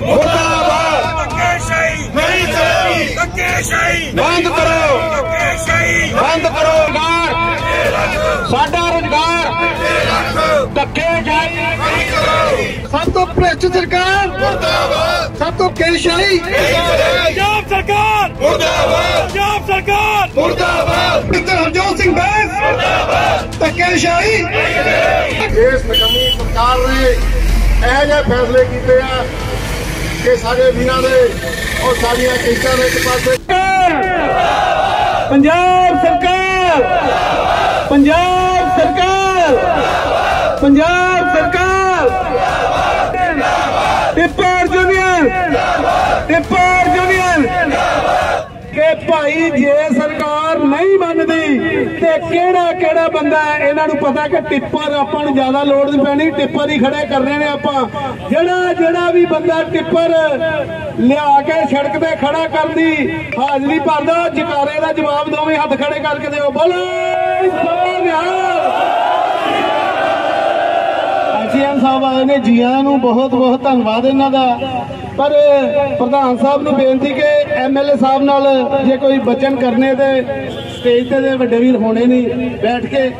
ਮੁਰਦਾਬਾਦ। ਧੱਕੇਸ਼ਾਹੀ ਨਹੀਂ ਚਲੇਗੀ ਧੱਕੇਸ਼ਾਹੀ ਬੰਦ ਕਰੋ। ਧੱਕੇਸ਼ਾਹੀ ਬੰਦ ਕਰੋ ਰੁਜ਼ਗਾਰ ਸਾਡਾ ਰੁਜ਼ਗਾਰ। ਧੱਕੇ ਜਾਈ ਸਭ ਤੋਂ ਭ੍ਰਿਸ਼ਟ ਸਰਕਾਰ। ਮੁਰਦਾਬਾਦ। ਸਭ ਤੋਂ ਕੇਸ਼ਾਹੀ ਪੰਜਾਬ ਸਰਕਾਰ। ਮੁਰਦਾਬਾਦ। ਪੰਜਾਬ ਸਰਕਾਰ। ਮੁਰਦਾਬਾਦ। ਮਿੱਤਰ ਹਰਜੋਤ ਸਿੰਘ ਬੈਂਸ। ਮੁਰਦਾਬਾਦ। ਧੱਕੇਸ਼ਾਹੀ ਇਸ ਨਕਮੀ ਸਰਕਾਰ ਨੇ ਇਹ ਜਿਹੇ ਫੈਸਲੇ ਕੀਤੇ ਆ ਕਿ ਸਾਡੇ ਵੀਰਾਂ ਦੇ ਔਰ ਸਾਡੀਆਂ ਕੀਤਾਂ ਦੇ ਇੱਕ ਪਾਸੇ ਪੰਜਾਬ ਸਰਕਾਰ ਪੰਜਾਬ ਸਰਕਾਰ, ਪੰਜਾਬ ਸਰਕਾਰ ਟਿੱਪਰ ਯੂਨੀਅਨ ਟਿੱਪਰ ਯੂਨੀਅਨ ਕਿ ਭਾਈ, ਜੇ ਸਰਕਾਰ ਨਹੀਂ ਮੰਨਦੀ, ਤੇ ਕਿਹੜਾ ਕਿਹੜਾ ਬੰਦਾ ਇਹਨਾਂ ਨੂੰ ਪਤਾ ਕਿ ਟਿੱਪਰ ਆਪਾਂ ਨੂੰ ਜ਼ਿਆਦਾ ਲੋੜ ਨਹੀਂ ਪੈਣੀ, ਟਿੱਪਰ ਹੀ ਖੜੇ ਕਰਨੇ ਨੇ ਆਪਾਂ। ਜਿਹੜਾ ਜਿਹੜਾ ਵੀ ਬੰਦਾ ਟਿੱਪਰ ਲਿਆ ਕੇ ਸੜਕ ਤੇ ਖੜਾ ਕਰਦੀ ਹਾਜ਼ਰੀ ਭਰਦਾ ਜਕਾਰੇ ਦਾ ਜਵਾਬ ਦੋਵੇਂ ਹੱਥ ਖੜੇ ਕਰਕੇ ਦਿਓ। ਬੋਲੋ ਐਸਐਮ ਸਾਹਿਬ ਆਏ ਨੇ ਜੀ ਜੀਆਂ ਨੂੰ ਬਹੁਤ ਬਹੁਤ ਧੰਨਵਾਦ ਇਹਨਾਂ ਦਾ। ਪਰ ਪ੍ਰਧਾਨ ਸਾਹਿਬ ਨੂੰ ਬੇਨਤੀ ਕਿ ਐਮਐਲਏ ਸਾਹਿਬ ਨਾਲ ਜੇ ਕੋਈ ਬਚਨ ਕਰਨੇ ਤੇ ਸਟੇਜ ਤੇ ਵੱਡੇ ਵੀਰ ਹੋਣੇ ਨਹੀਂ, ਬੈਠ ਕੇ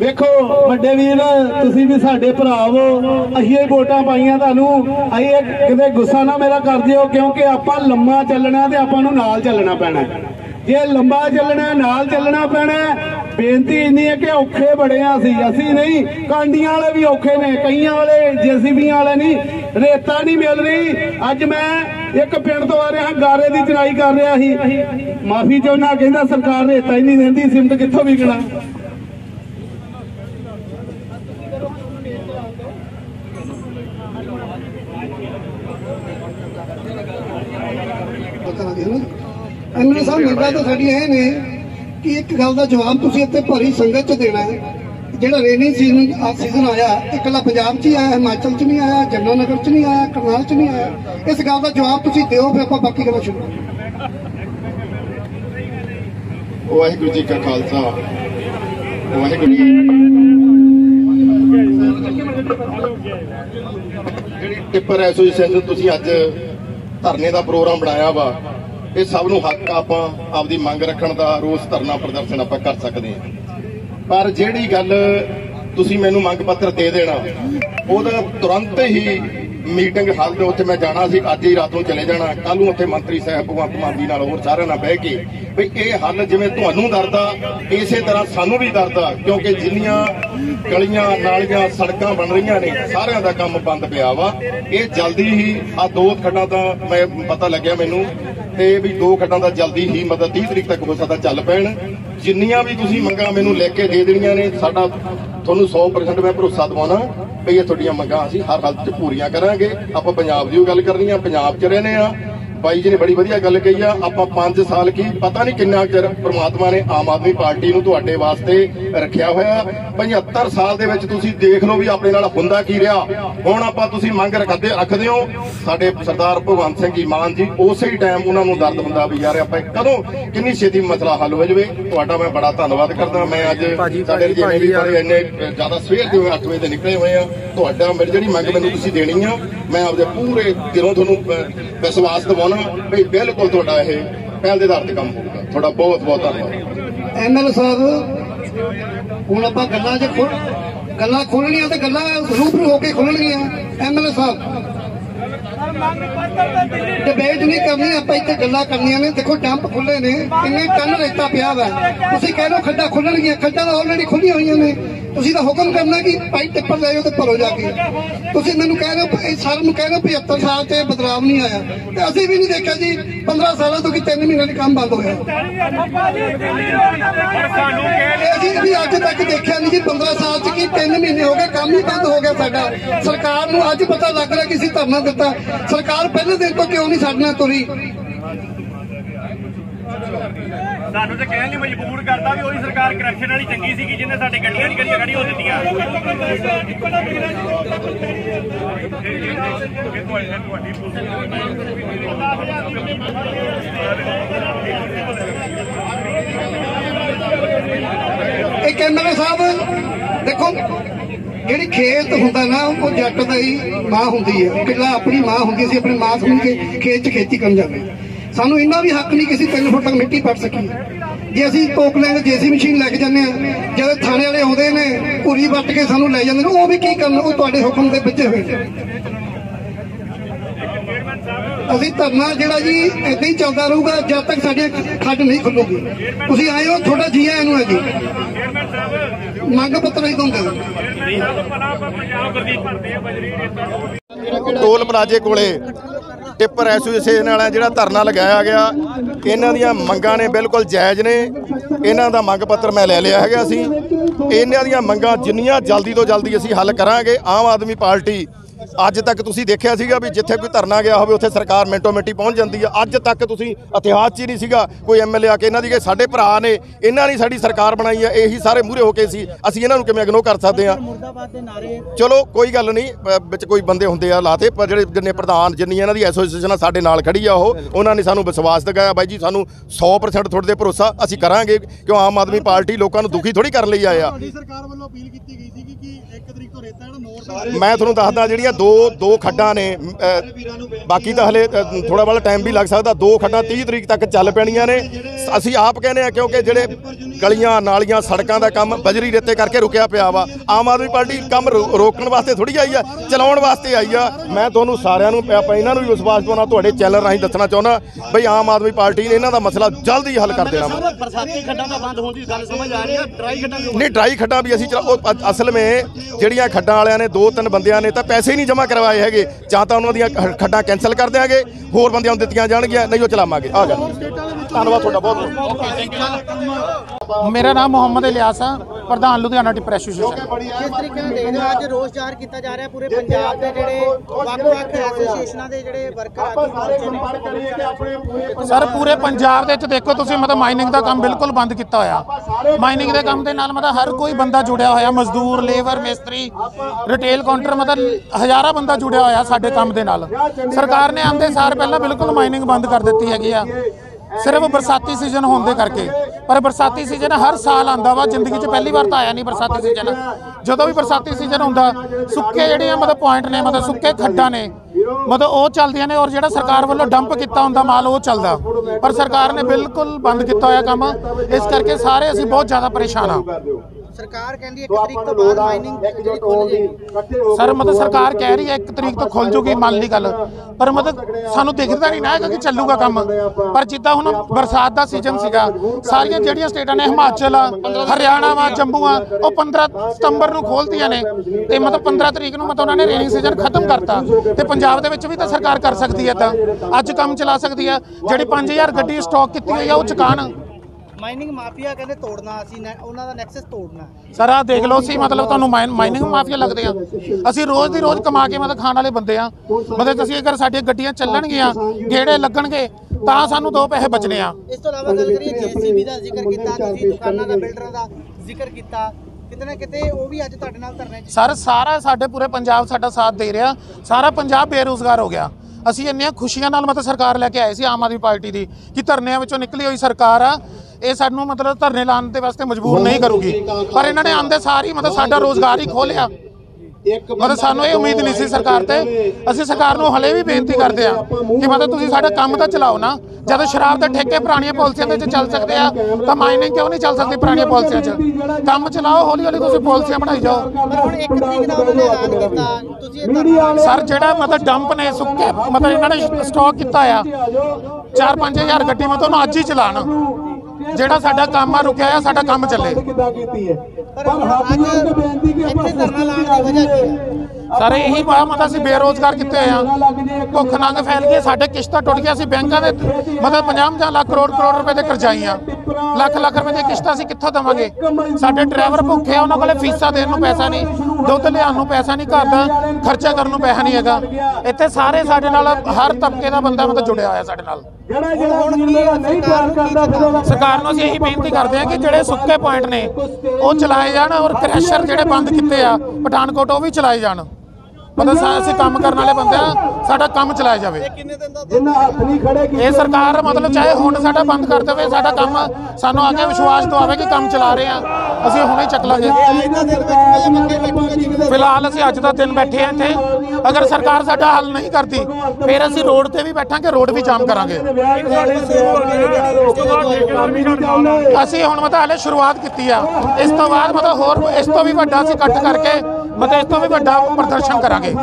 ਵੇਖੋ, ਵੱਡੇ ਵੀਰ, ਤੁਸੀਂ ਵੀ ਸਾਡੇ ਭਰਾ ਹੋ। ਅਸੀਂ ਹੀ ਵੋਟਾਂ ਪਾਈਆਂ ਤੁਹਾਨੂੰ। ਅਸੀਂ ਕਿਤੇ ਗੁੱਸਾ ਨਾ ਮੇਰਾ ਕਰ ਦਿਓ, ਕਿਉਂਕਿ ਆਪਾਂ ਲੰਮਾ ਚੱਲਣਾ ਤੇ ਆਪਾਂ ਨੂੰ ਨਾਲ ਚੱਲਣਾ ਪੈਣਾ ਜੇ ਲੰਬਾ ਚੱਲਣਾ, ਨਾਲ ਚੱਲਣਾ ਪੈਣਾ ਬੇਨਤੀ ਇੰਨੀ ਹੈ ਕਿ ਔਖੇ ਬੜੇ ਆ ਅਸੀਂ। ਅਸੀਂ ਨਹੀਂ, ਕਾਂਡੀਆਂ ਵਾਲੇ ਵੀ ਔਖੇ ਨੇ, ਕਈਆਂ ਵਾਲੇ ਜੇਸੀਬੀਆਂ ਵਾਲੇ ਨਹੀਂ, ਰੇਤਾ ਨਹੀਂ ਮਿਲ ਰਹੀ ਅੱਜ ਮੈਂ ਇੱਕ ਪਿੰਡ ਤੋਂ ਆ ਰਿਹਾ, ਗਾਰੇ ਦੀ ਚੜਾਈ ਕਰ ਰਿਹਾ ਸੀ। ਮਾਫੀ ਚਾਹੁੰਦਾ, ਕਹਿੰਦਾ ਸਰਕਾਰ ਰੇਤਾ ਹੀ ਨਹੀਂ ਦਿੰਦੀ, ਸਿਮਟ ਕਿੱਥੋਂ ਵਿਕਣਾ? ਐਮਐਲਏ ਸਾਹਿਬ ਮੰਗਾਂ ਤਾਂ ਸਾਡੀਆਂ ਇਹ ਨੇ ਕਿ ਇੱਕ ਗੱਲ ਦਾ ਜਵਾਬ ਤੁਸੀਂ ਇੱਥੇ ਭਰੀ ਸੰਗਤ ਚ ਦੇਣਾ ਹੈ। ਜਿਹੜਾ ਰੇਨੀ ਸੀਜ਼ਨ ਆ ਸੀਜ਼ਨ ਆਇਆ, ਇਕੱਲਾ ਪੰਜਾਬ 'ਚ ਹੀ ਆਇਆ, ਹਿਮਾਚਲ 'ਚ ਨਹੀਂ ਆਇਆ ਜਮਨਾਨਗਰ 'ਚ ਨਹੀਂ ਆਇਆ, ਕਰਨਾਲ 'ਚ ਨਹੀਂ ਆਇਆ। ਇਸ ਗੱਲ ਦਾ ਜਵਾਬ ਤੁਸੀਂ ਦਿਓ, ਫਿਰ ਆਪਾਂ ਬਾਕੀ ਗੱਲਾਂ ਸ਼ੁਰੂ ਵਾਹਿਗੁਰੂ ਜੀ ਕਾ ਖਾਲਸਾ। ਵਾਹਿਗੁਰੂ ਜੀ ਜਿਹੜੀ ਟਿੱਪਰ ਐਸੋਸੀਏਸ਼ਨ ਤੁਸੀਂ ਅੱਜ ਧਰਨੇ ਦਾ ਪ੍ਰੋਗਰਾਮ ਬਣਾਇਆ ਵਾ ਇਹ ਸਭ ਨੂੰ ਹੱਕ ਆਪਾਂ ਆਪਦੀ ਮੰਗ ਰੱਖਣ ਦਾ ਰੋਸ ਧਰਨਾ ਪ੍ਰਦਰਸ਼ਨ ਆਪਾਂ ਕਰ ਸਕਦੇ ਹਾਂ। ਪਰ ਜਿਹੜੀ ਗੱਲ ਤੁਸੀਂ ਮੈਨੂੰ ਮੰਗ ਪੱਤਰ ਦੇ ਦੇਣਾ, ਉਹਦਾ ਤੁਰੰਤ ਹੀ ਮੀਟਿੰਗ ਹਾਲ ਦੇ ਉੱਤੇ ਮੈਂ ਜਾਣਾ ਸੀ, ਅੱਜ ਹੀ ਰਾਤ ਨੂੰ ਚਲੇ ਜਾਣਾ। ਕੱਲ ਨੂੰ ਉੱਥੇ ਮੰਤਰੀ ਸਾਹਿਬ ਭਗਵੰਤ ਮਾਨ ਜੀ ਨਾਲ ਹੋਰ ਸਾਰਿਆਂ ਨਾਲ ਬਹਿ ਕੇ ਵੀ ਇਹ ਹੱਲ ਜਿਵੇਂ ਤੁਹਾਨੂੰ ਦਰਦਾ ਇਸੇ ਤਰ੍ਹਾਂ ਸਾਨੂੰ ਵੀ ਦਰਦਾ ਕਿਉਂਕਿ ਜਿੰਨੀਆਂ ਗਲੀਆਂ, ਨਾਲੀਆਂ, ਸੜਕਾਂ ਬਣ ਰਹੀਆਂ ਨੇ, ਸਾਰਿਆਂ ਦਾ ਕੰਮ ਬੰਦ ਪਿਆ ਵਾ। ਇਹ ਜਲਦੀ ਹੀ ਆ ਦੋ ਖੱਡਾਂ ਦਾ ਮੈਂ ਪਤਾ ਲੱਗਿਆ ਮੈਨੂੰ ਤੇ ਵੀ ਦੋ ਖੱਡਾਂ ਦਾ ਜਲਦੀ ਹੀ ਮਤਲਬ 30 ਤਰੀਕ ਤੱਕ ਹੋ ਸਕਦਾ ਚੱਲ ਪੈਣ। ਜਿੰਨੀਆਂ ਵੀ ਤੁਸੀਂ ਮੰਗਾਂ ਮੈਨੂੰ ਲੈ ਕੇ ਦੇ ਦੇਣੀਆਂ ਨੇ, ਸਾਡਾ ਤੁਹਾਨੂੰ 100% ਮੈਂ ਭਰੋਸਾ ਦਿਵਾਉਣਾ ਵੀ ਇਹ ਤੁਹਾਡੀਆਂ ਮੰਗਾਂ ਅਸੀਂ ਹਰ ਹਾਲਤ 'ਚ ਪੂਰੀਆਂ ਕਰਾਂਗੇ। ਆਪਾਂ ਪੰਜਾਬ ਦੀ ਉਹ ਗੱਲ ਕਰਨੀ ਆ, ਪੰਜਾਬ 'ਚ ਰਹਿੰਦੇ ਆ। ਬਾਈ ਜੀ ਨੇ ਬੜੀ ਵਧੀਆ ਗੱਲ ਕਹੀ ਆ ਆਪਾਂ 5 ਸਾਲ ਕੀ ਪਤਾ ਨਹੀਂ ਕਿੰਨਾ ਚਿਰ ਪ੍ਰਮਾਤਮਾ ਨੇ ਆਮ ਆਦਮੀ ਪਾਰਟੀ ਨੂੰ ਤੁਹਾਡੇ ਵਾਸਤੇ ਰੱਖਿਆ ਹੋਇਆ। 75 ਸਾਲ ਦੇ ਵਿੱਚ ਤੁਸੀਂ ਦੇਖ ਲਓ ਵੀ ਆਪਣੇ ਨਾਲ ਹੁੰਦਾ ਕੀ ਰਿਹਾ। ਹੁਣ ਆਪਾਂ ਤੁਸੀਂ ਮੰਗ ਰੱਖਦੇ ਰੱਖਦੇ ਹੋ ਸਾਡੇ ਸਰਦਾਰ ਭਗਵੰਤ ਸਿੰਘ ਜੀ ਮਾਨ ਜੀ ਉਸੇ ਹੀ ਟਾਈਮ ਉਹਨਾਂ ਨੂੰ ਦਰਦ ਹੁੰਦਾ ਵੀ ਯਾਰ ਆਪਾਂ ਕਦੋਂ ਕਿੰਨੀ ਛੇਤੀ ਮਸਲਾ ਹੱਲ ਹੋ ਜਾਵੇ। ਤੁਹਾਡਾ ਮੈਂ ਬੜਾ ਧੰਨਵਾਦ ਕਰਦਾ। ਮੈਂ ਅੱਜ ਸਾਡੇ ਜਿੰਨੇ ਵੀ ਬੜੇ ਇੰਨੇ ਜ਼ਿਆਦਾ ਸਵੇਰ ਦੇ 8 ਵਜੇ ਦੇ ਨਿਕਲੇ ਹੋਏ ਆ। ਤੁਹਾਡਾ ਮੇਰੀ ਜਿਹੜੀ ਮੰਗ ਮੈਨੂੰ ਤੁਸੀਂ ਦੇਣੀ ਆ ਮੈਂ ਆਪਦੇ ਪੂਰੇ ਦਿਲੋਂ ਤੁਹਾਨੂੰ ਵਿਸ਼ਵਾਸ ਦਿਵਾਉਣਾ ਵੀ ਬਿਲਕੁਲ ਤੁਹਾਡਾ ਇਹ ਪਹਿਲ ਦੇ ਆਧਾਰ ਤੇ ਕੰਮ ਹੋਊਗਾ। ਤੁਹਾਡਾ ਬਹੁਤ ਬਹੁਤ ਧੰਨਵਾਦ। ਐਮਐਲ ਸਾਹਿਬ, ਹੁਣ ਆਪਾਂ ਗੱਲਾਂ 'ਚ ਗੱਲਾਂ ਖੋਲਣੀਆਂ ਤੇ ਗੱਲਾਂ ਰੂਬਰੂ ਹੋ ਕੇ ਖੋਲਣਗੀਆਂ। ਐਮਐਲ ਸਾਹਿਬ ਡਿਬੇਟ ਨਹੀਂ ਕਰਨੀ, ਆਪਾਂ ਇੱਥੇ ਗੱਲਾਂ ਕਰਨੀਆਂ ਨੇ। ਦੇਖੋ, ਡੰਪ ਖੁੱਲੇ ਨੇ ਕਿੰਨੇ ਟਨ ਰੇਤਾ ਪਿਆ ਵਾ। ਤੁਸੀਂ ਕਹਿ ਲਓ ਖੱਡਾ ਖੁੱਲਣਗੀਆਂ, ਖੱਡਾਂ ਤਾਂ ਆਲਰੇਡੀ ਖੁੱਲੀਆਂ ਹੋਈਆਂ ਨੇ। ਤੁਸੀਂ ਤਾਂ ਹੁਕਮ ਕਰਨਾ ਕਿ ਭਾਈ ਟਿੱਪਰ ਲੈ ਜਾਓ ਤੇ ਭਰੋ ਜਾ ਕੇ। ਤੁਸੀਂ ਮੈਨੂੰ ਕਹਿ ਰਹੇ ਹੋ ਇਹ ਸਾਰਿਆਂ ਨੂੰ ਕਹਿ ਰਹੇ 75 ਸਾਲ ਤੇ ਬਦਲਾਵ ਨਹੀਂ ਆਇਆ। ਤੇ ਅਸੀਂ ਵੀ ਨਹੀਂ ਦੇਖਿਆ ਜੀ 15 ਸਾਲਾਂ ਤੋਂ ਕਿ 3 ਮਹੀਨਿਆਂ ਦੇ ਕੰਮ ਬੰਦ ਹੋਇਆ ਅਸੀਂ ਵੀ ਅੱਜ ਤੱਕ ਦੇਖਿਆ ਨਹੀਂ ਜੀ 15 ਸਾਲ ਚ ਕੀ 3 ਮਹੀਨੇ ਹੋ ਗਏ, ਕੰਮ ਹੀ ਬੰਦ ਹੋ ਗਿਆ ਸਾਡਾ। ਸਰਕਾਰ ਨੂੰ ਅੱਜ ਪਤਾ ਲੱਗ ਰਿਹਾ ਕਿ ਅਸੀਂ ਧਰਨਾ ਦਿੱਤਾ। ਸਰਕਾਰ ਪਹਿਲੇ ਦਿਨ ਤੋਂ ਕਿਉਂ ਨਹੀਂ ਸਾਡੇ ਨਾਲ ਤੁਰੀ? ਸਾਨੂੰ ਤਾਂ ਕਹਿਣ ਲਈ ਮਜਬੂਰ ਕਰਤਾ ਵੀ ਉਹੀ ਸਰਕਾਰ ਕਰਪਸ਼ਨ ਵਾਲੀ ਚੰਗੀ ਸੀਗੀ, ਜਿਹਨੇ ਸਾਡੇ ਗੱਡੀਆਂ ਨਹੀਂ ਕਰੀਆਂ ਗੱਡੀਆਂ ਹੋ ਦਿੱਤੀਆਂ। ਤੁਹਾਡੀ ਇੱਕ ਸਾਹਿਬ, ਦੇਖੋ, ਜਿਹੜੀ ਖੇਤ ਹੁੰਦਾ ਨਾ, ਉਹ ਜੱਟ ਦਾ ਹੀ ਮਾਂ ਹੁੰਦੀ ਹੈ। ਕਿੱਲਾ ਆਪਣੀ ਮਾਂ ਹੁੰਦੀ ਸੀ, ਆਪਣੀ ਮਾਂ ਸਮਝ ਕੇ ਖੇਤ 'ਚ ਖੇਤੀ ਕਰਨ ਜਾਵੇ ਸਾਨੂੰ ਇੰਨਾ ਵੀ ਹੱਕ ਨਹੀਂ ਕਿਸੇ 3 ਫੁੱਟ ਤੱਕ ਮਿੱਟੀ ਪੱਟ ਸਕੀਏ। ਜੇ ਅਸੀਂ ਪੋਕਲੈਂਡ ਜੇਸੀ ਮਸ਼ੀਨ ਲੈ ਕੇ ਜਾਂਦੇ ਆ ਜਦੋਂ ਥਾਣੇ ਵਾਲੇ ਆਉਂਦੇ ਨੇ ਉਰੀ ਵੱਟ ਕੇ ਸਾਨੂੰ ਲੈ ਜਾਂਦੇ ਨੇ ਉਹ ਵੀ ਕੀ ਕਰਨ? ਉਹ ਤੁਹਾਡੇ ਹੁਕਮ ਦੇ ਵਿੱਚ ਹੋਏ ਨੇ। ਅਸੀਂ ਧਰਨਾ ਜਿਹੜਾ ਜੀ ਏਦਾਂ ਹੀ ਚੱਲਦਾ ਰਹੂਗਾ ਜਦ ਤੱਕ ਸਾਡੇ ਖੱਡ ਨਹੀਂ ਖੁੱਲੂਗੀ। ਤੁਸੀਂ ਆਏ ਹੋ ਤੁਹਾਡਾ ਜੀ ਆਇਆਂ ਨੂੰ ਹੈ ਜੀ। ਮੰਗ ਪੱਤਰ ਹੀ ਦਊਂਗਾ ਟੋਲ ਪਲਾਜੇ ਕੋਲੇ ਟਿੱਪਰ ਐਸੋਸੀਏਸ਼ਨ ਵਾਲਿਆਂ ਜਿਹੜਾ ਧਰਨਾ ਲਗਾਇਆ ਗਿਆ, ਇਹਨਾਂ ਦੀਆਂ ਮੰਗਾਂ ਨੇ ਬਿਲਕੁਲ ਜਾਇਜ਼ ਨੇ। ਇਹਨਾਂ ਦਾ ਮੰਗ ਪੱਤਰ ਮੈਂ ਲੈ ਲਿਆ ਹੈਗਾ ਅਸੀਂ ਇਹਨਾਂ ਦੀਆਂ ਮੰਗਾਂ ਜਿੰਨੀਆਂ ਜਲਦੀ ਤੋਂ ਜਲਦੀ ਅਸੀਂ ਹੱਲ ਕਰਾਂਗੇ, ਆਮ ਆਦਮੀ ਪਾਰਟੀ ਅੱਜ ਤੱਕ ਤੁਸੀਂ ਦੇਖਿਆ ਸੀਗਾ ਵੀ ਜਿੱਥੇ ਕੋਈ ਧਰਨਾ ਗਿਆ ਹੋਵੇ ਉੱਥੇ ਸਰਕਾਰ ਮਿੰਟੋ ਮਿੰਟੀ ਪਹੁੰਚ ਜਾਂਦੀ ਹੈ ਅੱਜ ਤੱਕ ਤੁਸੀਂ ਇਤਿਹਾਸ 'ਚ ਹੀ ਨਹੀਂ ਸੀਗਾ ਕੋਈ ਐਮਐਲਏ ਆ ਕੇ ਇਹਨਾਂ ਦੀ ਕਿ ਸਾਡੇ ਭਰਾ ਨੇ ਇਹਨਾਂ ਨੇ ਸਾਡੀ ਸਰਕਾਰ ਬਣਾਈ ਹੈ ਇਹੀ ਸਾਰੇ ਮੂਹਰੇ ਹੋ ਕੇ ਸੀ ਅਸੀਂ ਇਹਨਾਂ ਨੂੰ ਕਿਵੇਂ ਇਗਨੋਰ ਕਰ ਸਕਦੇ ਹਾਂ ਚਲੋ ਕੋਈ ਗੱਲ ਨਹੀਂ ਵਿੱਚ ਕੋਈ ਬੰਦੇ ਹੁੰਦੇ ਆ ਲਾਤੇ ਪਰ ਜਿਹੜੇ ਜਿੰਨੇ ਪ੍ਰਧਾਨ ਜਿੰਨੀ ਇਹਨਾਂ ਦੀ ਐਸੋਸੀਏਸ਼ਨ ਆ ਸਾਡੇ ਨਾਲ ਖੜੀ ਆ ਉਹ ਉਹਨਾਂ ਨੇ ਸਾਨੂੰ ਵਿਸ਼ਵਾਸ ਦਿਖਾਇਆ ਬਾਈ ਜੀ ਸਾਨੂੰ 100% ਤੁਹਾਡੇ ਤੇ ਭਰੋਸਾ ਅਸੀਂ ਕਰਾਂਗੇ ਕਿਉਂ ਆਮ ਆਦਮੀ ਪਾਰਟੀ ਲੋਕਾਂ ਨੂੰ ਦੁਖੀ ਥੋੜੀ ਕਰਨ ਲਈ ਆਏ ਆ? ਸਰਕਾਰ ਵੱਲੋਂ ਅਪੀਲ ਕੀਤੀ ਗਈ ਸੀ ਕਿ 1 ਤਰੀਕ ਤੋਂ ਰੇਤਾ ਜਿਹੜਾ ਨੋਰ ਮੈਂ ਤੁਹਾਨੂੰ ਦੱਸਦਾ ਜਿਹੜੀਆਂ ਦੋ ਦੋ ਖੱਡਾਂ ਨੇ ਬਾਕੀ ਤਾਂ ਹਲੇ ਥੋੜਾ ਬੜਾ ਟਾਈਮ ਵੀ ਲੱਗ ਸਕਦਾ ਦੋ ਖੱਡਾਂ 30 ਤਰੀਕ ਤੱਕ ਚੱਲ ਪੈਣੀਆਂ ਨੇ। ਅਸੀਂ ਆਪ ਕਹਿੰਦੇ ਆ ਕਿਉਂਕਿ ਜਿਹੜੇ ਗਲੀਆਂ ਨਾਲੀਆਂ ਸੜਕਾਂ ਦਾ ਕੰਮ ਬਜਰੀ ਰੇਤੇ ਕਰਕੇ ਰੁਕਿਆ ਪਿਆ ਵਾ ਆਮ ਆਦਮੀ ਪਾਰਟੀ ਕੰਮ ਰੋਕਣ ਵਾਸਤੇ ਥੋੜੀ ਆਈ ਆ ਚਲਾਉਣ ਵਾਸਤੇ ਆਈ ਆ। ਮੈਂ ਤੁਹਾਨੂੰ ਸਾਰਿਆਂ ਨੂੰ ਆਪਾਂ ਇਹਨਾਂ ਨੂੰ ਵੀ ਵਿਸ਼ਵਾਸ ਦਿਵਾਉਣਾ ਤੁਹਾਡੇ ਚੈਨਲ ਰਾਹੀਂ ਦੱਸਣਾ ਚਾਹੁੰਦਾ ਬਈ ਆਮ ਆਦਮੀ ਪਾਰਟੀ ਨੇ ਇਹਨਾਂ ਦਾ ਮਸਲਾ ਜਲਦੀ ਹੱਲ ਕਰ ਦੇਣਾ ਵਾ। ਬਰਸਾਤੀ ਖੱਡਾਂ ਦਾ ਬੰਦ ਹੋਣ ਦੀ ਗੱਲ ਸਮਝ ਆ ਰਹੀ ਹੈ ਡਰਾਈ ਖੱਡਾਂ ਨਹੀਂ ਡਰਾਈ ਖੱਡਾਂ ਵੀ ਅਸੀਂ ਅਸਲ ਵਿੱਚ ਜਿਹੜੀਆਂ ਖੱਡਾਂ ਵਾਲਿਆਂ ਨੇ ਦੋ ਤਿੰਨ ਬੰਦਿਆਂ ਨੇ ਤਾਂ ਪੈਸੇ ਹੀ ਨਹੀਂ ਜਮ੍ਹਾਂ ਕਰਵਾਏ ਹੈਗੇ। ਜਾਂ ਤਾਂ ਉਹਨਾਂ ਦੀਆਂ ਖੱਡਾਂ ਕੈਨਸਲ ਕਰ ਦਿਆਂਗੇ, ਹੋਰ ਬੰਦਿਆਂ ਨੂੰ ਦਿੱਤੀਆਂ ਜਾਣਗੀਆਂ, ਨਹੀਂ ਉਹ ਚਲਾਵਾਂਗੇ। ਆ ਗੱਲ ਧੰਨਵਾਦ ਤੁਹਾਡਾ ਬਹੁਤ ਬਹੁਤ। ਮੇਰਾ ਨਾਮ ਮੁਹੰਮਦ ਇਲਿਆਸ ਆ ਪ੍ਰਧਾਨ ਲੁਧਿਆਣਾ ਟਿੱਪਰ ਐਸੋਸੀਏਸ਼ਨ ਕਿਸ ਤਰੀਕੇ ਨਾਲ ਦੇਖਦੇ ਹੋ ਅੱਜ ਰੋਸ ਜ਼ਾਹਰ ਕੀਤਾ ਜਾ ਰਿਹਾ ਪੂਰੇ ਪੰਜਾਬ ਦੇ ਜਿਹੜੇ ਵੱਖ-ਵੱਖ ਐਸੋਸੀਏਸ਼ਨਾਂ ਦੇ ਜਿਹੜੇ ਵਰਕਰ ਅੱਜ ਪਹੁੰਚੇ ਨੇ ਸਰ ਪੂਰੇ ਪੰਜਾਬ ਦੇ ਵਿੱਚ ਦੇਖੋ ਤੁਸੀਂ ਮਤਲਬ ਮਾਈਨਿੰਗ ਦਾ ਕੰਮ ਬਿਲਕੁਲ ਬੰਦ ਕੀਤਾ ਹੋਇਆ। ਮਾਈਨਿੰਗ ਦੇ ਕੰਮ ਦੇ ਨਾਲ ਮਤਲਬ ਹਰ ਕੋਈ ਬੰਦਾ ਜੁੜਿਆ ਹੋਇਆ ਮਜ਼ਦੂਰ ਲੇਬਰ ਮਿਸਤਰੀ ਰਿਟੇਲ ਕਾਊਂਟਰ ਮਤਲਬ ਹਜ਼ਾਰਾਂ ਬੰਦਾ ਜੁੜਿਆ ਹੋਇਆ ਸਾਡੇ ਕੰਮ ਦੇ ਨਾਲ। ਸਰਕਾਰ ਨੇ ਆਂਦੇ ਸਾਰ ਪਹਿਲਾਂ ਬਿਲਕੁਲ ਮਾਈਨਿੰਗ ਬੰਦ ਕਰ ਦਿੱਤੀ ਹੈਗੀ ਆ। ਸਿਰਫ ਬਰਸਾਤੀ ਸੀਜ਼ਨ ਹੋਣ ਦੇ ਕਰਕੇ। ਪਰ ਬਰਸਾਤੀ ਸੀਜ਼ਨ ਹਰ ਸਾਲ ਆਂਦਾ ਵਾ, ਜ਼ਿੰਦਗੀ 'ਚ ਪਹਿਲੀ ਵਾਰ ਤਾਂ ਆਇਆ ਨਹੀਂ ਬਰਸਾਤੀ ਸੀਜ਼ਨ ਜਦੋਂ ਵੀ ਬਰਸਾਤੀ ਸੀਜ਼ਨ ਹੁੰਦਾ, ਸੁੱਕੇ ਜਿਹੜੀਆਂ ਮਤਲਬ ਪੁਆਇੰਟ ਨੇ, ਮਤਲਬ ਸੁੱਕੇ ਖੱਡਾਂ ਨੇ, ਮਤਲਬ ਉਹ ਚੱਲਦੀਆਂ ਨੇ ਔਰ ਜਿਹੜਾ ਸਰਕਾਰ ਵੱਲੋਂ ਡੰਪ ਕੀਤਾ ਹੁੰਦਾ ਮਾਲ, ਉਹ ਚੱਲਦਾ। ਪਰ ਸਰਕਾਰ ਨੇ ਬਿਲਕੁਲ ਬੰਦ ਕੀਤਾ ਹੋਇਆ ਕੰਮ। ਇਸ ਕਰਕੇ ਸਾਰੇ ਅਸੀਂ ਬਹੁਤ ਜ਼ਿਆਦਾ ਪਰੇਸ਼ਾਨ ਆ ਸਰਕਾਰ ਕਹਿੰਦੀ ਹੈ 1 ਤਰੀਕ ਤੋਂ ਬਾਅਦ ਮਾਈਨਿੰਗ ਜਿਹੜੀ ਖੁੱਲ ਜੇਗੀ ਸਰ ਮਤਲਬ ਸਰਕਾਰ ਕਹਿ ਰਹੀ ਹੈ 1 ਤਰੀਕ ਤੋਂ ਖੁੱਲ ਜੂਗੀ ਮੰਨ ਲਈ ਗੱਲ। ਪਰ ਮਤਲਬ ਸਾਨੂੰ ਦਿਖਦਾ ਨਹੀਂ ਨਾ ਕਿ ਚੱਲੂਗਾ ਕੰਮ। ਪਰ ਜਿੱਦਾਂ ਹੁਣ ਬਰਸਾਤ ਦਾ ਸੀਜ਼ਨ ਸੀਗਾ ਸਾਰੀਆਂ ਜਿਹੜੀਆਂ ਸਟੇਟਾਂ ਨੇ ਹਿਮਾਚਲ ਆ ਹਰਿਆਣਾ ਵਾ ਜੰਮੂ ਆ ਉਹ 15 ਸਤੰਬਰ ਨੂੰ ਖੋਲਤੀਆਂ ਨੇ। ਤੇ ਮਤਲਬ 15 ਤਰੀਕ ਨੂੰ ਮਤਲਬ ਉਹਨਾਂ ਨੇ ਰੇਨਿੰਗ ਸੀਜ਼ਨ ਖਤਮ ਕਰਤਾ। ਤੇ ਪੰਜਾਬ ਦੇ ਵਿੱਚ ਵੀ ਤਾਂ ਸਰਕਾਰ ਕਰ ਸਕਦੀ ਹੈ ਤਾਂ। ਅੱਜ ਕੰਮ ਚਲਾ ਸਕਦੀ ਹੈ। ਜਿਹੜੀ 5000 ਗੱਡੀ ਸਟਾਕ ਕੀਤੀ ਹੋਈ ਆ ਉਹ ਚੁਕਾਣ। ਮਾਈਨਿੰਗ ਮਾਫੀਆ ਕਹਿੰਦੇ ਤੋੜਨਾ ਅਸੀਂ ਨੈ- ਉਹਨਾਂ ਦਾ ਨੈਕਸਸ ਤੋੜਨਾ। ਸਰ ਆ ਦੇਖ ਲਓ ਸੀ ਮਤਲਬ ਤੁਹਾਨੂੰ ਮਾਈਨ- ਮਾਈਨਿੰਗ ਮਾਫੀਆ ਲੱਗਦੇ ਆ। ਅਸੀਂ ਰੋਜ਼ ਦੀ ਰੋਜ਼ ਕਮਾ ਕੇ ਮਤਲਬ ਖਾਣ ਵਾਲੇ ਬੰਦੇ ਆ। ਮਤਲਬ ਅਸੀਂ ਅਗਰ ਸਾਡੀਆਂ ਗੱਡੀਆਂ ਚੱਲਣਗੀਆਂ ਗੇੜੇ ਲੱਗਣਗੇ ਤਾਂ ਸਾਨੂੰ ਦੋ ਪੈਸੇ ਬਚਣੇ ਆ। ਇਸ ਤੋਂ ਇਲਾਵਾ ਗੱਲ ਕਰੀਏ ਜੀਸੀਬੀ ਦਾ ਜ਼ਿਕਰ ਕੀਤਾ ਤੁਸੀਂ ਦੁਕਾਨਾਂ ਦਾ ਬਿਲਡਰਾਂ ਦਾ ਜ਼ਿਕਰ ਕੀਤਾ। ਕਿਤੇ ਨਾ ਕਿਤੇ ਉਹ ਵੀ ਅੱਜ ਤੁਹਾਡੇ ਨਾਲ ਧਰਨੇ 'ਚ ਸਰ ਸਾਰਾ ਸਾਡੇ ਪੂਰੇ ਪੰਜਾਬ ਸਾਡਾ ਸਾਥ ਦੇ ਰਿਹਾ। ਸਾਰਾ ਪੰਜਾਬ ਬੇਰੁਜ਼ਗਾਰ ਹੋ ਗਿਆ। ਅਸੀਂ ਇੰਨੀਆਂ ਖੁਸ਼ੀਆਂ ਨਾਲ ਮਤਲਬ ਸਰਕਾਰ ਲੈ ਕੇ ਆਏ ਸੀ ਆਮ ਆਦਮੀ ਪਾਰਟੀ ਦੀ ਕਿ ਧਰਨਿਆਂ ਵਿੱਚੋਂ ਨਿਕਲੀ ਹੋਈ ਸਰਕਾਰ ਆ ਇਹ ਸਾਨੂੰ ਮਤਲਬ ਧਰਨੇ ਲਾਉਣ ਦੇ ਵਾਸਤੇ ਮਜਬੂਰ ਨਹੀਂ ਕਰੂਗੀ। ਪਰ ਇਹਨਾਂ ਨੇ ਆਂਦੇ ਸਾਰੀ ਮਤਲਬ ਸਾਡਾ ਰੋਜ਼ਗਾਰ ਹੀ ਖੋਲਿਆ ਮਤਲਬ ਸਾਨੂੰ ਇਹ ਉਮੀਦ ਨਹੀਂ ਸੀ ਸਰਕਾਰ ਤੇ। ਅਸੀਂ ਸਰਕਾਰ ਨੂੰ ਹਲੇ ਵੀ ਬੇਨਤੀ ਕਰਦੇ ਆ ਕਿ ਮਤਲਬ ਤੁਸੀਂ ਸਾਡਾ ਕੰਮ ਤਾਂ ਚਲਾਓ ਨਾ। ਜਦੋਂ ਸ਼ਰਾਬ ਦੇ ਠੇਕੇ ਪੁਰਾਣੀਆਂ ਪਾਲਿਸੀਆਂ ਦੇ ਵਿੱਚ ਚੱਲ ਸਕਦੇ ਆ ਤਾਂ ਮਾਈਨਿੰਗ ਕਿਉਂ ਨਹੀਂ ਚੱਲ ਸਕਦੀ ਪੁਰਾਣੀਆਂ ਪਾਲਿਸੀਆਂ 'ਚ? ਕੰਮ ਚਲਾਓ ਹੌਲੀ ਹੌਲੀ ਤੁਸੀਂ ਪਾਲਿਸੀਆਂ ਬਣਾਈ ਜਾਓ। ਪਰ ਹੁਣ 1 ਤਰੀਕ ਦਾ ਉਹਨਾਂ ਨੇ ਐਲਾਨ ਕੀਤਾ। ਤੁਸੀਂ ਇਹ ਧਰਨਾ ਸਰ ਜਿਹੜਾ ਮਤਲਬ ਡੰਪ ਨੇ ਸੁੱਕੇ ਮਤਲਬ ਇਹਨਾਂ ਨੇ ਸਟਾਕ ਕੀਤਾ ਆ 4-5000 ਗੱਡੀ ਮਤਲਬ ਉਹਨੂੰ ਅੱਜ ਹੀ ਚਲਾਣ ਜਿਹੜਾ ਸਾਡਾ ਕੰਮ ਆ ਰੁਕਿਆ ਆ ਸਾਡਾ ਕੰਮ ਚੱਲੇ। ਕਿੱਦਾਂ ਕੀਤੀ ਹੈ? ਪਰ ਹੁਣ ਅੱਜ ਇੱਥੇ ਧਰਨਾ ਲਾਉਣ ਦੀ ਵਜ੍ਹਾ ਕੀ ਹੈ? ਸਰ ਇਹੀ ਬਾ ਮਤਲਬ ਅਸੀਂ ਬੇਰੋਜ਼ਗਾਰ ਕਿੱਥੇ ਆ। ਭੁੱਖ ਨੰਗ ਫੈਲ ਗਈ ਸਾਡੇ ਕਿਸ਼ਤਾਂ ਟੁੱਟ ਗਈਆਂ ਅਸੀਂ ਬੈਂਕਾਂ ਦੇ ਮਤਲਬ 50 ਲੱਖ ਕਰੋੜ ਕਰੋੜ ਰੁਪਏ ਦੇ ਕਰਜ਼ਾਈਆਂ ਲੱਖ ਲੱਖ ਰੁਪਏ ਦੀਆਂ ਕਿਸ਼ਤਾਂ ਅਸੀਂ ਕਿੱਥੋਂ ਦੇਵਾਂਗੇ? ਸਾਡੇ ਡਰਾਈਵਰ ਭੁੱਖੇ ਆ ਉਹਨਾਂ ਕੋਲੇ ਫੀਸਾਂ ਦੇਣ ਨੂੰ ਪੈਸਾ ਨਹੀਂ ਦੁੱਧ ਲਿਆਉਣ ਨੂੰ ਪੈਸਾ ਨਹੀਂ ਘਰ ਦਾ ਖਰਚਾ ਕਰਨ ਨੂੰ ਪੈਸਾ ਨਹੀਂ ਹੈਗਾ। ਇੱਥੇ ਸਾਰੇ ਸਾਡੇ ਨਾਲ ਹਰ ਤਬਕੇ ਦਾ ਬੰਦਾ ਮਤਲਬ ਜੁੜਿਆ ਹੋਇਆ ਸਾਡੇ ਨਾਲ। ਜਿਹੜਾ ਜਿਹੜਾ ਜ਼ਿਲ੍ਹੇ ਦਾ ਨਹੀਂ ਤਿਆਰ ਕਰਦਾ ਫਿਰ ਉਹਦਾ ਸਰਕਾਰ ਨੂੰ ਅਸੀਂ ਇਹੀ ਬੇਨਤੀ ਕਰਦੇ ਹਾਂ ਕਿ ਜਿਹੜੇ ਸੁੱਕੇ ਪੁਆਇੰਟ ਨੇ ਉਹ ਚਲਾਏ ਜਾਣ ਔਰ ਕ੍ਰੈਸ਼ਰ ਜਿਹੜੇ ਬੰਦ ਕੀਤੇ ਆ ਪਠਾਨਕੋਟ ਉਹ ਵੀ ਚਲਾਏ ਜਾਣ। ਮਤਲਬ ਸਾ- ਅਸੀਂ ਕੰਮ ਕਰਨ ਵਾਲੇ ਬੰਦੇ ਆ ਸਾਡਾ ਕੰਮ ਚਲਾਇਆ ਜਾਵੇ। ਜਿੰਨਾ ਹੱਥ ਨਹੀਂ ਖੜੇ ਕੀਤੇ ਇਹ ਸਰਕਾਰ ਮਤਲਬ ਚਾਹੇ ਹੁਣ ਸਾਡਾ ਬੰਦ ਕਰ ਦੇਵੇ ਸਾਡਾ ਕੰਮ ਸਾਨੂੰ ਆ ਕੇ ਵਿਸ਼ਵਾਸ ਦਿਵਾਵੇ ਕਿ ਕੰਮ ਚਲਾ ਰਹੇ ਆ। ਅਸੀਂ ਹੁਣੇ ਚੱਕ ਲਾਂਗੇ। ਫਿਲਹਾਲ ਅਸੀਂ ਅੱਜ ਦਾ ਦਿਨ ਬੈਠੇ ਆ ਇੱਥੇ। ਅਗਰ ਸਰਕਾਰ ਸਾਡਾ ਹੱਲ ਨਹੀਂ ਕਰਦੀ ਫਿਰ ਅਸੀਂ ਰੋਡ ਤੇ ਵੀ ਬੈਠਾਂਗੇ ਰੋਡ ਵੀ ਜਾਮ ਕਰਾਂਗੇ। ਅਸੀਂ ਹੁਣ ਮਤਲਬ ਹਲੇ ਸ਼ੁਰੂਆਤ ਕੀਤੀ ਆ। ਇਸ ਤੋਂ ਬਾਅਦ ਮਤਲਬ ਹੋਰ ਇਸ ਤੋਂ ਵੀ ਵੱਡਾ ਅਸੀਂ ਇਕੱਠ ਕਰਕੇ ਮਤਲਬ ਇਸ ਤੋਂ ਵੀ ਵੱਡਾ ਪ੍ਰਦਰਸ਼ਨ ਕਰਾਂਗੇ।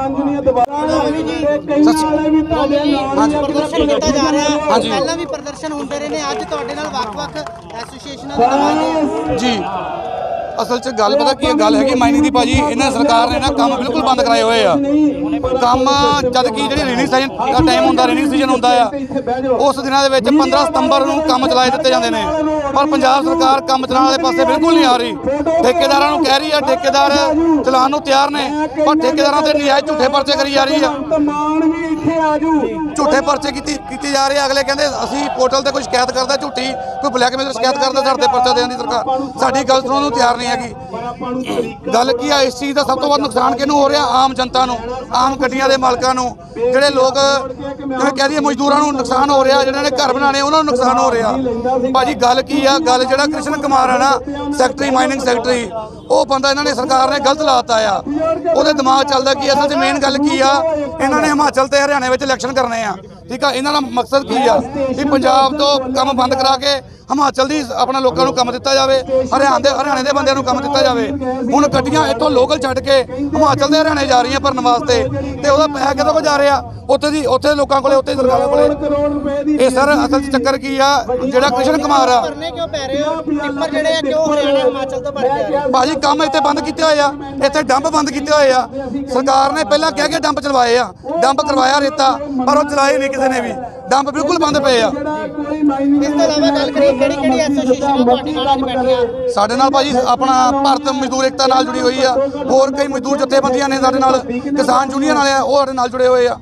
ਅੱਜ ਪ੍ਰਦਰਸ਼ਨ ਕੀਤਾ ਜਾ ਰਿਹਾ। ਹੈ ਪਹਿਲਾਂ ਵੀ ਪ੍ਰਦਰਸ਼ਨ ਹੁੰਦੇ ਰਹੇ ਨੇ। ਅੱਜ ਤੁਹਾਡੇ ਨਾਲ ਵੱਖ-ਵੱਖ ਐਸੋਸੀਏਸ਼ਨਾਂ ਦੇ ਨੁਮਾਇੰਦੇ ਜੀ। ਅਸਲ 'ਚ ਗੱਲ ਪਤਾ ਕੀ ਹੈ? ਗੱਲ ਹੈਗੀ ਮਾਈਨਿੰਗ ਦੀ ਭਾਜੀ। ਇਹਨਾਂ ਸਰਕਾਰ ਨੇ ਨਾ ਕੰਮ ਬਿਲਕੁਲ ਬੰਦ ਕਰਾਏ ਹੋਏ ਆ। ਕੰਮ ਜਦ ਕਿ ਜਿਹੜੀ ਰੇਨਿੰਗ ਸੀਜ਼ਨ ਦਾ ਟਾਈਮ ਹੁੰਦਾ ਰੇਨਿੰਗ ਸੀਜ਼ਨ ਹੁੰਦਾ ਆ, ਉਸ ਦਿਨਾਂ ਦੇ ਵਿੱਚ 15 ਸਤੰਬਰ ਨੂੰ ਕੰਮ ਚਲਾਏ ਦਿੱਤੇ ਜਾਂਦੇ ਨੇ। ਪਰ ਪੰਜਾਬ ਸਰਕਾਰ ਕੰਮ ਚਲਾਉਣ ਵਾਲੇ ਪਾਸੇ ਬਿਲਕੁਲ ਨਹੀਂ ਆ ਰਹੀ। ਠੇਕੇਦਾਰਾਂ ਨੂੰ ਕਹਿ ਰਹੀ ਆ, ਠੇਕੇਦਾਰ ਚਲਾਉਣ ਨੂੰ ਤਿਆਰ ਨੇ, ਪਰ ਠੇਕੇਦਾਰਾਂ ਤੇ ਨਜਾਇਜ਼ ਝੂਠੇ ਪਰਚੇ ਕਰੀ ਜਾ ਰਹੀ ਆ। ਝੂਠੇ ਪਰਚੇ ਕੀਤੀ ਕੀਤੀ ਜਾ ਰਹੀ ਆ। ਅਗਲੇ ਕਹਿੰਦੇ, ਅਸੀਂ ਪੋਰਟਲ ਤੇ ਕੋਈ ਸ਼ਿਕਾਇਤ ਕਰਦਾ ਝੂਠੀ, ਕੋਈ ਬਲੈਕਮੇਲ ਸ਼ਿਕਾਇਤ ਕਰਦਾ ਸਾਡੇ ਪਰਚਾ ਦੇਣ ਦੀ ਸਰਕਾਰ। ਸਾਡੀ ਗੱਲ ਸੁਣਨ ਨੂੰ ਤਿਆਰ ਨਹੀਂ ਹੈਗੀ ਗੱਲ ਕੀ ਆ, ਇਸ ਚੀਜ਼ ਦਾ ਸਭ ਤੋਂ ਵੱਧ ਨੁਕਸਾਨ ਕਿਹਨੂੰ ਹੋ ਰਿਹਾ? ਆਮ ਜਨਤਾ ਨੂੰ, ਆਮ ਗੱਡੀਆਂ ਦੇ ਮਾਲਕਾਂ ਨੂੰ, ਜਿਹੜੇ ਲੋਕ, ਜਿਵੇਂ ਕਹਿ ਦਈਏ ਮਜ਼ਦੂਰਾਂ ਨੂੰ ਨੁਕਸਾਨ ਹੋ ਰਿਹਾ ਜਿਹਨਾਂ ਨੇ ਘਰ ਬਣਾਣੇ ਉਹਨਾਂ ਨੂੰ ਨੁਕਸਾਨ ਹੋ ਰਿਹਾ। ਭਾਜੀ, ਗੱਲ ਕੀ ਆ? ਗੱਲ ਜਿਹੜਾ ਕ੍ਰਿਸ਼ਨ ਕੁਮਾਰ ਆ ਨਾ, ਸੈਕਟਰੀ, ਮਾਈਨਿੰਗ ਸੈਕਟਰੀ ਉਹ ਬੰਦਾ ਇਹਨਾਂ ਨੇ ਸਰਕਾਰ ਨੇ ਗਲਤ ਲਾਤਾ ਆ। ਉਹਦੇ ਦਿਮਾਗ ਚੱਲਦਾ ਕੀ ਅਸਲ 'ਚ ਮੇਨ ਗੱਲ ਕੀ ਆ? ਇਹਨਾਂ ਨੇ ਹਿਮਾਚਲ ਤੇ ਹਰਿਆਣੇ ਵਿੱਚ ਇਲੈਕਸ਼ਨ ਕਰਨੇ ਆ। ਠੀਕ ਆ? ਇਹਨਾਂ ਦਾ ਮਕਸਦ ਕੀ ਆ? ਕਿ ਪੰਜਾਬ ਤੋਂ ਕੰਮ ਬੰਦ ਕਰਾ ਕੇ ਹਿਮਾਚਲ ਦੀ ਆਪਣਾ ਲੋਕਾਂ ਨੂੰ ਕੰਮ ਦਿੱਤਾ ਜਾਵੇ ਹਰਿਆਣੇ ਦੇ ਹਰਿਆਣੇ ਦੇ ਬੰਦਿਆਂ ਨੂੰ ਕੰਮ ਦਿੱਤਾ ਜਾਵੇ। ਹੁਣ ਗੱਡੀਆਂ ਇੱਥੋਂ ਲੋਕਲ ਛੱਡ ਕੇ ਹਿਮਾਚਲ ਦੇ ਹਰਿਆਣੇ ਜਾ ਰਹੀਆਂ ਭਰਨ ਵਾਸਤੇ ਤੇ ਉਹਦਾ ਪੈਸਾ ਕਿੱਥੋਂ ਜਾ ਰਿਹਾ? ਉੱਥੇ ਦੀ ਉੱਥੇ ਲੋਕਾਂ ਕੋਲੇ ਉੱਥੇ ਸਰਕਾਰਾਂ ਕੋਲੇ। ਇਹ ਸਰ ਅਸਲ 'ਚ ਚੱਕਰ ਕੀ ਆ? ਜਿਹੜਾ ਕ੍ਰਿਸ਼ਨ ਕੁਮਾਰ ਆ। ਭਰਨੇ ਕਿਉਂ ਪੈ ਰਹੇ ਹੋ? ਟਿੱਪਰ ਜਿਹੜੇ ਆ ਕਿਉਂ ਹਰਿਆਣਾ ਹਿਮਾਚਲ ਤੋਂ ਭਰ ਕੇ ਆ ਭਾਜੀ ਕੰਮ ਇੱਥੇ ਬੰਦ ਕੀਤੇ ਹੋਏ ਆ। ਇੱਥੇ ਡੰਪ ਬੰਦ ਕੀਤੇ ਹੋਏ ਆ। ਸਰਕਾਰ ਨੇ ਪਹਿਲਾਂ ਕਹਿ ਕੇ ਡੰਪ ਚਲਵਾਏ ਆ। ਡੰਪ ਕਰਵਾਇਆ ਰੇਤਾ ਪਰ ਉਹ ਚਲਾਏ ਨਹੀਂ ਕਿਸੇ ਨੇ ਵੀ। ਡੰਪ ਬਿਲਕੁਲ ਬੰਦ ਪਏ ਆ। ਇਸ ਤੋਂ ਇਲਾਵਾ ਗੱਲ ਕਰੀਏ ਕਿਹੜੀ ਕਿਹੜੀ ਐਸੋਸੀਏਸ਼ਨ ਤੁਹਾਡੇ ਨਾਲ ਅੱਜ ਬੈਠੀਆਂ? ਸਾਡੇ ਨਾਲ ਭਾਜੀ ਆਪਣਾ ਭਾਰਤ ਮਜ਼ਦੂਰ ਏਕਤਾ ਨਾਲ ਜੁੜੀ ਹੋਈ ਆ। ਹੋਰ ਕਈ ਮਜ਼ਦੂਰ ਜਥੇਬੰਦੀਆਂ ਨੇ ਸਾਡੇ ਨਾਲ। ਕਿਸਾਨ ਯੂਨੀਅਨ ਵਾਲੇ ਆ ਉਹ ਸਾਡੇ ਨਾਲ ਜੁੜੇ ਹੋਏ ਆ।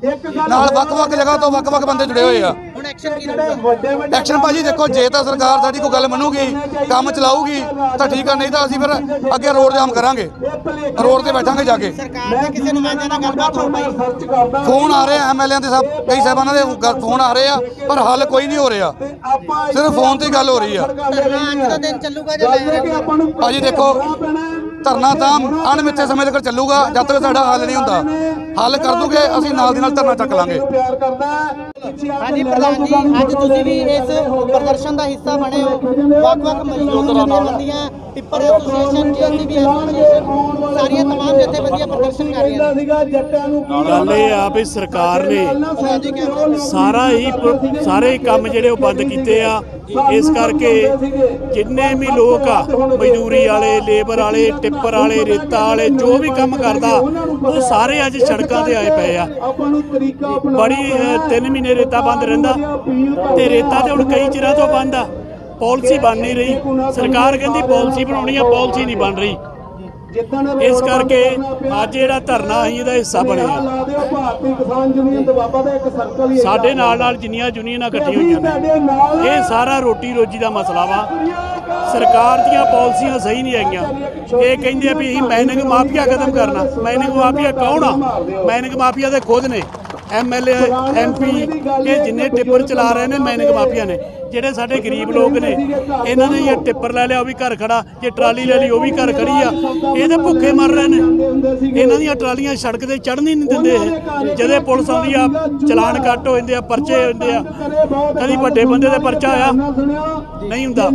ਨਾਲ ਵੱਖ-ਵੱਖ ਜਗ੍ਹਾ ਤੋਂ ਵੱਖ-ਵੱਖ ਬੰਦੇ ਜੁੜੇ ਹੋਏ ਆ। ਹੁਣ ਐਕਸ਼ਨ ਕੀ ਵੱਡੇ ਐਕਸ਼ਨ ਭਾਜੀ ਦੇਖੋ ਜੇ ਤਾਂ ਸਰਕਾਰ ਸਾਡੀ ਕੋਈ ਗੱਲ ਮੰਨੂਗੀ ਕੰਮ ਚਲਾਊਗੀ ਤਾਂ ਠੀਕ ਆ ਨਹੀਂ ਤਾਂ ਅਸੀਂ ਫਿਰ ਅੱਗੇ ਰੋਡ ਜਾਮ ਕਰਾਂਗੇ। ਰੋਡ ਤੇ ਬੈਠਾਂਗੇ ਜਾ ਕੇ। ਸਰਕਾਰ ਦੇ ਕਿਸੇ ਨੁਮਾਇੰਦੇ ਨਾਲ ਗੱਲਬਾਤ ਹੋ ਪਾਈ ਸਰਚ ਕਰਦਾ ਫੋਨ ਆ ਰਹੇ ਆ ਐਮਐਲਏ ਦੇ ਸਭ ਕਈ ਸਾਹਿਬਾਨਾਂ ਦੇ ਫੋਨ ਆ ਰਹੇ ਆ ਪਰ ਹੱਲ ਕੋਈ ਨਹੀਂ ਹੋ ਰਿਹਾ। ਸਿਰਫ ਫੋਨ ਤੇ ਗੱਲ ਹੋ ਰਹੀ ਆ। ਧਰਨਾ ਅੱਜ ਦਾ ਦਿਨ ਚੱਲੂਗਾ ਜਾਂ ਲੈ ਰਹੇ ਭਾਜੀ ਦੇਖੋ ਧਰਨਾ ਤਾਂ ਅਣਮਿੱਥੇ ਸਮੇਂ ਤੱਕ ਚੱਲੂਗਾ ਜਦ ਤੱਕ ਸਾਡਾ ਹੱਲ ਨਹੀਂ ਹੁੰਦਾ। ਹੱਲ ਕਰ ਦੋਗੇ ਅਸੀਂ ਨਾਲ ਦੀ ਨਾਲ ਧਰਨਾ ਚੱਕ ਲਾਂਗੇ। ਹਾਂਜੀ ਪ੍ਰਧਾਨ ਜੀ ਅੱਜ ਤੁਸੀਂ ਵੀ ਇਸ ਪ੍ਰਦਰਸ਼ਨ ਦਾ ਹਿੱਸਾ ਬਣੇ ਹੋ। ਵੱਖ-ਵੱਖ ਮਜ਼ਦੂਰ ਜਥੇਬੰਦੀਆਂ ਟਿੱਪਰ ਐਸੋਸੀਏਸ਼ਨ ਜੀਸੀਬੀ ਐਸੋਸੀਏਸ਼ਨ ਸਾਰੀਆਂ ਤਮਾਮ ਜਥੇਬੰਦੀਆਂ ਪ੍ਰਦਰਸ਼ਨ ਕਰ ਰਹੀਆਂ ਨੇ। ਸੀਗਾ ਜੱਟਾਂ ਨੂੰ ਕੀ ਗੱਲ ਇਹ ਆ ਵੀ ਸਰਕਾਰ ਨੇ ਸਾਰਾ ਹੀ ਸਾਰੇ ਹੀ ਕੰਮ ਜਿਹੜੇ ਉਹ ਬੰਦ ਕੀਤੇ ਆ। ਇਸ ਕਰਕੇ ਜਿੰਨੇ ਵੀ ਲੋਕ ਆ ਮਜ਼ਦੂਰੀ ਵਾਲੇ ਲੇਬਰ ਵਾਲੇ ਟਿੱਪਰ ਵਾਲੇ ਰੇਤਾ ਵਾਲੇ ਜੋ ਵੀ ਕੰਮ ਕਰਦਾ ਉਹ ਸਾਰੇ ਅੱਜ ਸੜਕਾਂ ਤੇ ਆਏ ਪਏ ਆ। ਆਪਾਂ ਨੂੰ ਤਰੀਕਾ ਆਪਣਾ ਬੜੀ 3 ਮਹੀਨੇ ਰੇਤਾ ਬੰਦ ਰਹਿੰਦਾ ਤੇ ਰੇਤਾ ਤੇ ਹੁਣ ਕਈ ਚਿਰਾਂ ਤੋਂ ਬੰਦ ਆ। ਪਾਲਿਸੀ ਬਣ ਨਹੀਂ ਰਹੀ। ਸਰਕਾਰ ਕਹਿੰਦੀ ਪਾਲਿਸੀ ਬਣਾਉਣੀ ਆ, ਪਾਲਿਸੀ ਨਹੀਂ ਬਣ ਰਹੀ। ਇਸ ਕਰਕੇ ਅੱਜ ਜਿਹੜਾ ਧਰਨਾ ਅਸੀਂ ਇਹਦਾ ਹਿੱਸਾ ਬਣਿਆ ਸਾਡੇ ਨਾਲ ਨਾਲ ਜਿੰਨੀਆਂ ਯੂਨੀਅਨਾਂ ਇਕੱਠੀਆਂ ਹੋਈਆਂ ਨੇ, ਇਹ ਸਾਰਾ ਰੋਟੀ ਰੋਜੀ ਦਾ ਮਸਲਾ ਵਾ। ਸਰਕਾਰ ਦੀਆਂ ਪਾਲਿਸੀਆਂ ਸਹੀ ਨਹੀਂ ਆਈਆਂ ਇਹ ਕਹਿੰਦੇ ਆ ਵੀ ਅਸੀਂ ਮਾਈਨਿੰਗ ਮਾਫੀਆ ਖਤਮ ਕਰਨਾ। ਮਾਈਨਿੰਗ ਮਾਫੀਆ ਕੌਣ ਆ? ਮਾਈਨਿੰਗ ਮਾਫੀਆ ਦੇ ਖੁਦ ਨੇ। ਐਮਐਲਏ ਐਮਪੀ ਇਹ ਜਿੰਨੇ ਟਿੱਪਰ ਚਲਾ ਰਹੇ ਨੇ ਮਾਈਨਿੰਗ ਮਾਫੀਆ ਨੇ। ਜਿਹੜੇ ਸਾਡੇ ਗਰੀਬ ਲੋਕ ਨੇ ਇਹਨਾਂ ਨੇ ਇਹ ਟਿੱਪਰ ਲੈ ਲਿਆ ਉਹ ਵੀ ਘਰ ਖੜਾ। ਜੇ ਟਰਾਲੀ ਲੈ ਲਈ ਉਹ ਵੀ ਘਰ ਖੜੀ ਆ। ਇਹ ਤਾਂ ਭੁੱਖੇ ਮਰ ਰਹੇ ਨੇ। ਇਹਨਾਂ ਦੀਆਂ ਟਰਾਲੀਆਂ ਸੜਕ ਤੇ ਚੜ੍ਹਨ ਹੀ ਨਹੀਂ ਦਿੰਦੇ। ਜਦੇ ਪੁਲਿਸ ਆਉਂਦੀ ਆ ਚਲਾਨ ਕੱਟ ਹੋ ਜਾਂਦੇ ਆ ਪਰਚੇ ਹੋ ਜਾਂਦੇ ਆ। ਕਦੀ ਵੱਡੇ ਬੰਦੇ ਦੇ ਪਰਚਾ ਆਇਆ। ਨਹੀਂ ਹੁੰਦਾ।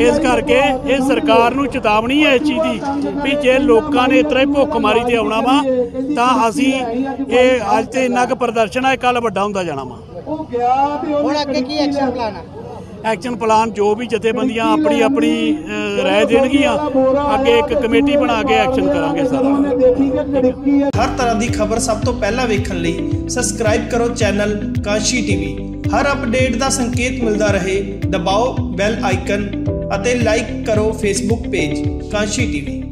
ਇਸ ਕਰਕੇ ਇਹ ਸਰਕਾਰ ਨੂੰ ਚੇਤਾਵਨੀ ਹੈ ਇਸ ਚੀਜ਼ ਦੀ ਵੀ ਜੇ ਲੋਕਾਂ ਨੇ ਇਤਰਾ ਹੀ ਭੁੱਖ ਮਾਰੀ ਤੇ ਆਉਣਾ ਵਾ ਤਾਂ ਅਸੀਂ ਇਹ ਅੱਜ ਤੇ ਇੰਨਾ ਕੁ ਪ੍ਰਦਰਸ਼ਨ ਹੈ ਕੱਲ ਵੱਡਾ ਹੁੰਦਾ ਜਾਣਾ ਵਾ। ਉਹ ਗਿਆ ਤੇ ਉਹ ਹੁਣ ਅੱਗੇ ਕੀ ਐਕਸ਼ਨ ਪਲਾਨ ਹੈ ਐਕਸ਼ਨ ਪਲਾਨ ਜੋ ਵੀ ਜਥੇਬੰਦੀਆਂ ਆਪਣੀ ਆਪਣੀ ਰਾਏ ਦੇਣਗੀਆਂ ਅੱਗੇ ਇੱਕ ਕਮੇਟੀ ਬਣਾ ਕੇ ਐਕਸ਼ਨ ਕਰਾਂਗੇ ਸਾਰਾ। ਹਰ ਤਰ੍ਹਾਂ ਦੀ ਖਬਰ ਸਭ ਤੋਂ ਪਹਿਲਾਂ ਵੇਖਣ ਲਈ ਸਬਸਕ੍ਰਾਈਬ ਕਰੋ ਚੈਨਲ ਕਾਂਸ਼ੀ ਟੀਵੀ। ਹਰ ਅਪਡੇਟ ਦਾ ਸੰਕੇਤ ਮਿਲਦਾ ਰਹੇ ਦਬਾਓ ਬੈਲ ਆਈਕਨ ਅਤੇ ਲਾਈਕ ਕਰੋ ਫੇਸਬੁੱਕ ਪੇਜ ਕਾਂਸ਼ੀ ਟੀਵੀ।